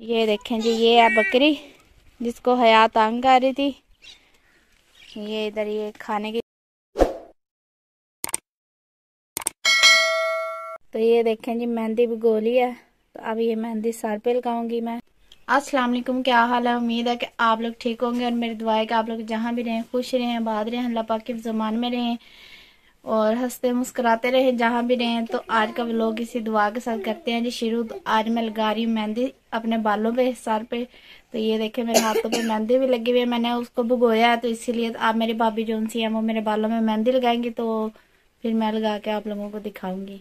ये देखें जी, ये है बकरी, जिसको हयात तंग कर रही थी। ये इधर ये खाने की तो ये देखें जी, मेहंदी भी गोली है। तो अब ये मेहंदी सर पे लगाऊँगी मैं। अस्सलाम वालेकुम, क्या हाल है? उम्मीद है कि आप लोग ठीक होंगे और मेरी दुआ है कि आप लोग जहाँ भी रहें, खुश रहें, आबाद रहें, अल्लाह पाक के जमान में रहें। और हँसते मुस्कुराते रहे जहाँ भी रहें तो आज का लोग इसी दुआ के साथ करते हैं। जी शुरू तो आज मैं लगा रही हूँ मेहंदी अपने बालों पे, सर पे। तो ये देखे, मेरे हाथों पे मेहंदी भी लगी हुई है। मैंने उसको भिगोया है तो इसीलिए आप मेरी भाभी जो सी है, वो मेरे बालों में मेहंदी लगाएँगी। तो फिर मैं लगा के आप लोगों को दिखाऊँगी।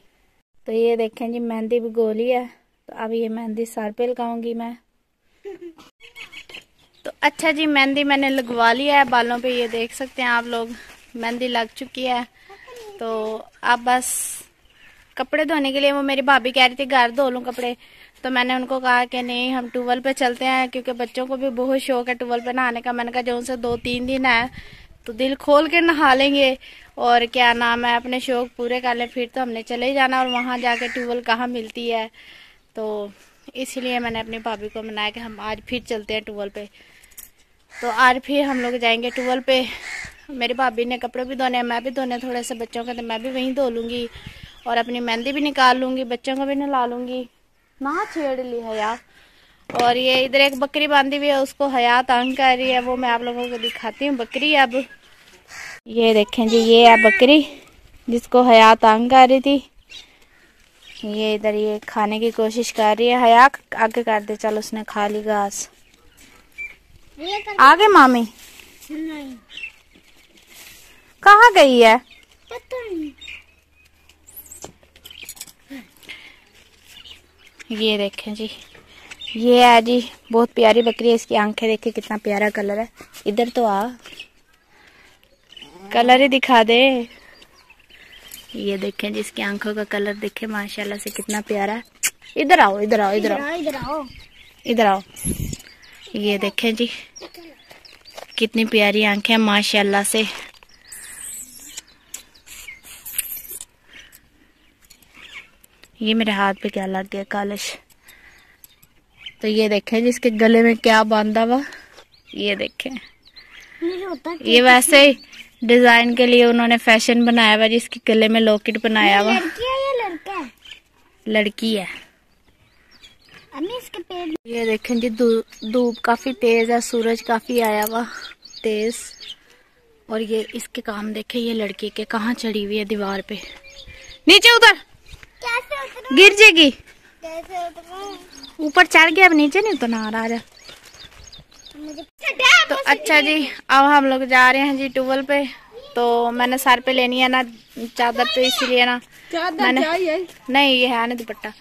तो ये देखें जी, मेहंदी भी गोली है। तो अब ये मेहंदी सर पे लगाऊँगी मैं। तो अच्छा जी, मेहंदी मैंने लगवा लिया है बालों पे। ये देख सकते हैं आप लोग, मेहंदी लग चुकी है। तो अब बस कपड़े धोने के लिए, वो मेरी भाभी कह रही थी, घर धो लूँ कपड़े। तो मैंने उनको कहा कि नहीं, हम ट्यूबवेल पे चलते हैं, क्योंकि बच्चों को भी बहुत शौक है ट्यूबवेल पे नहाने का। मैंने कहा, जो उनसे दो तीन दिन है तो दिल खोल के नहा लेंगे। और क्या नाम है, अपने शौक पूरे कर लें, फिर तो हमने चले जाना, और वहाँ जाके ट्यूबवेल कहाँ मिलती है। तो इसलिए मैंने अपनी भाभी को मनाया कि हम आज फिर चलते हैं ट्यूबवेल पे। तो आज फिर हम लोग जाएँगे ट्यूबवेल पे। मेरी भाभी ने कपड़े भी धोने मैं भी धोने थोड़े से बच्चों के तो मैं भी वहीं धो लूँगी और अपनी मेहंदी भी निकाल लूँगी बच्चों को भी नला लूँगी। ना छेड़ ली है यार। और ये इधर एक बकरी बांधी हुई है उसको हया तंग कर रही है वो मैं आप लोगों को दिखाती हूँ बकरी अब। ये देखें जी ये है बकरी जिसको हया तंग कर रही थी। ये इधर ये खाने की कोशिश कर रही है हया आगे कर दे चल उसने खा ली घास। आगे मामी? कहा गई है? ये देखें जी। ये है जी बहुत प्यारी बकरी है। इसकी आँखें देखे कितना प्यारा कलर है। इधर तो आ। कलर ही दिखा दे। ये देखें जी इसकी आँखों का कलर देखे माशाल्लाह से कितना प्यारा है। इधर आओ इधर आओ इधर आओ। इधर आओ इधर आओ। ये देखें जी कितनी प्यारी आँखें माशाल्लाह से। ये मेरे हाथ पे क्या लग गया कालिश? तो ये देखें जिसके गले में क्या बांधा हुआ ये देखें। ये वैसे डिज़ाइन के लिए उन्होंने फ़ैशन बनाया हुआ जिसके गले में लॉकेट बनाया हुआ। लड़की है ये देखें जी धूप काफ़ी तेज है सूरज काफ़ी आया हुआ तेज। और ये इसके काम देखे ये लड़की के कहाँ चढ़ी हुई है दीवार पे। नीचे उधर गिर जाएगी। ऊपर चढ़ गया अब नीचे नहीं उतना आ रहा तो अच्छा जी अब हम लोग जा रहे हैं जी टूबल पे। तो मैंने सर पे लेनी है ना चादर तो इसीलिए ना मैंने नहीं ये है ना दुपट्टा।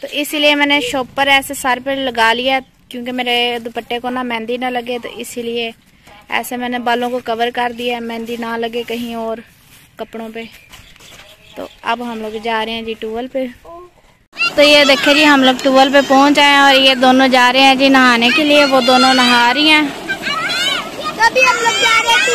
तो इसीलिए मैंने शॉप पर ऐसे सर पे लगा लिया क्योंकि मेरे दुपट्टे को ना मेहंदी ना लगे तो इसीलिए ऐसे मैंने बालों को कवर कर दिया मेहंदी ना लगे कहीं और कपड़ों पे। तो अब हम लोग जा रहे हैं जी टूवल पे। तो ये देखे जी हम लोग टूवल पे पहुँच आए हैं और ये दोनों जा रहे हैं जी नहाने के लिए। वो दोनों नहा रही हैं। तभी हम लोग जा रहे हैं।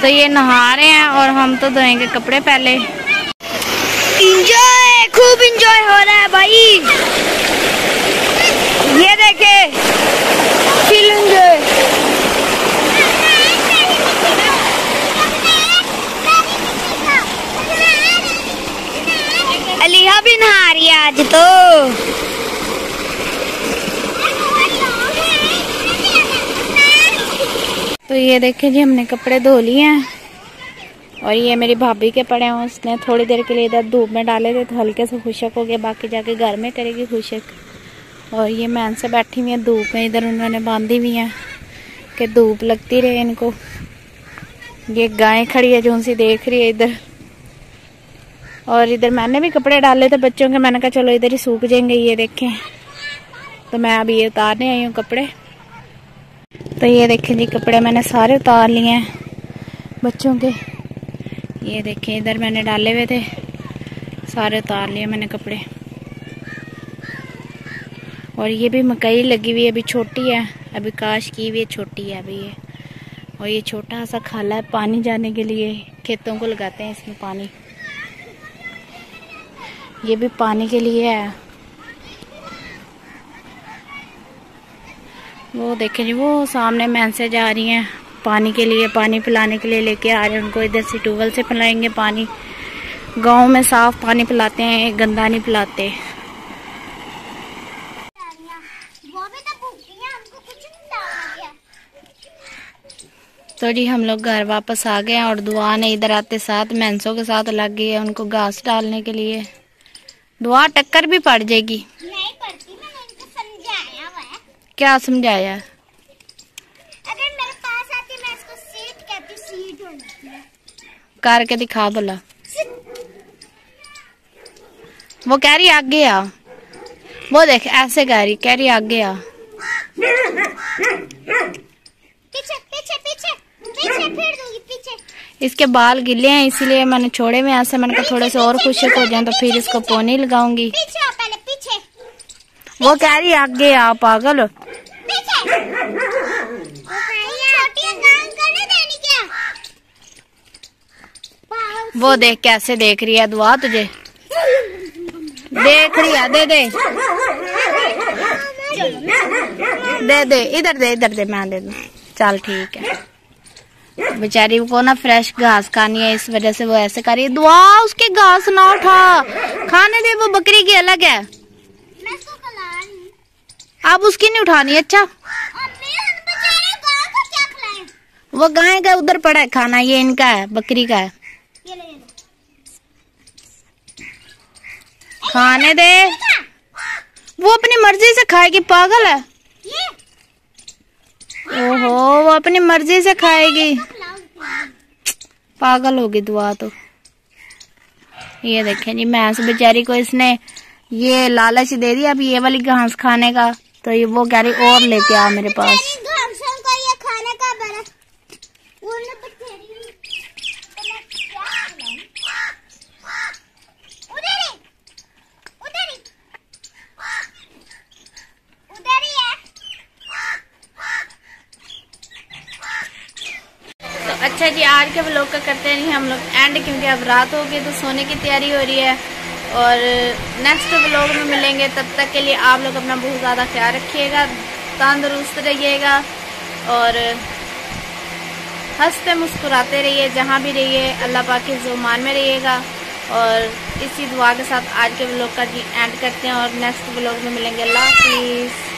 तो ये नहा रहे हैं और हम तो धोएँगे कपड़े पहले। खूब इंजॉय हो रहा है भाई। ये देखे फील इंजॉय अलिया भी नहा रही है आज तो। तो ये देखे जी हमने कपड़े धो लिए हैं। और ये मेरी भाभी के पड़े हैं, उसने थोड़ी देर के लिए इधर धूप में डाले थे तो हल्के से खुशक हो गया, बाकी जाके घर में करेगी खुशक। और ये मैं से बैठी हुई है धूप में, इधर उन्होंने बांधी हुई है कि धूप लगती रहे इनको। ये गाय खड़ी है, जो उनसे देख रही है इधर। और इधर मैंने भी कपड़े डाले थे बच्चों के, मैंने कहा, चलो इधर ही सूख जाएँगे, ये देखें। तो मैं अभी ये उतारने आई हूँ कपड़े। तो ये देखें जी, कपड़े मैंने सारे उतार लिए हैं बच्चों के। ये देखें इधर मैंने डाले हुए थे। सारे उतार लिए मैंने कपड़े। और ये भी मकई लगी हुई है, अभी छोटी है। अभी काश की हुई है, छोटी है अभी ये। और ये छोटा सा खाला है पानी जाने के लिए। खेतों को लगाते हैं इसमें पानी। ये भी पानी के लिए है। वो देखें जी, वो सामने मैंसे जा रही हैं। पानी के लिए पानी पिलाने के लिए लेके आ रहे हैं। उनको इधर से ट्यूबवेल से पिलाएँगे पानी। गाँव में साफ़ पानी पिलाते हैं गंदा नहीं पिलाते। तो जी हम लोग घर वापस आ गए हैं और दुआ ने इधर आते साथ मैंसों के साथ लग गई है उनको घास डालने के लिए। दुआ टक्कर भी पड़ जाएगी। नहीं पड़ती मैंने इनको समझाया क्या समझाया? करके दिखा बोला वो कह रही आगे आ। वो देख ऐसे कह रही कह रही आगे आ। पीछे पीछे पीछे पीछे फिर दूँगी पीछे। इसके बाल गिले हैं इसीलिए मैंने छोड़े हुए ऐसे मैंने कहा थोड़े से और खुशक हो जाए तो फिर इसको पोनी लगाऊँगी। पीछे आओ पीछे। वो कह रही आगे आ पागल पीछे छोटी गाँव करने देनी क्या वो देख कैसे देख रही है दुआ तुझे? देख रही है दे दे। दे दे इधर दे इधर दे मैं दे दू। चल ठीक है। बेचारी को ना फ्रेश घास खानी है इस वजह से वो ऐसे कर रही है। दुआ उसके घास ना उठा। खाने दे वो बकरी की अलग है। अब उसकी नहीं उठानी अच्छा? वो गाय का उधर पड़ा है खाना ये इनका है बकरी का है ये ले ये ले खाने दे। वो अपनी मर्ज़ी से खाएगी, पागल है। ओहो, वो अपनी मर्ज़ी से खाएगी। पागल होगी दुआ तो। ये देखें जी भैंस बेचारी को इसने ये लालच दे दिया अब ये वाली घास खाने का। तो ये वो कह रही, और लेके आ मेरे पास तेरी घासों को ये खाने का बड़ा उन्हें बतेरी तो मैं क्या खिलाऊं? उधर ही उधर ही उधर ही है तो अच्छा जी, आज के ब्लॉग का करते नहीं, हम लोग एंड क्योंकि अब रात हो गई तो सोने की तैयारी हो रही है। और नेक्स्ट ब्लॉग में मिलेंगे, तब तक के लिए आप लोग अपना बहुत ज़्यादा ख्याल रखिएगा, तंदुरुस्त रहिएगा, और हँसते मुस्कुराते रहिए, जहाँ भी रहिए, अल्लाह पाक के जुमान में रहिएगा। और इसी दुआ के साथ आज के ब्लॉग का जी एंड करते हैं, और नेक्स्ट ब्लॉग में मिलेंगे। अल्लाह हाफिज़।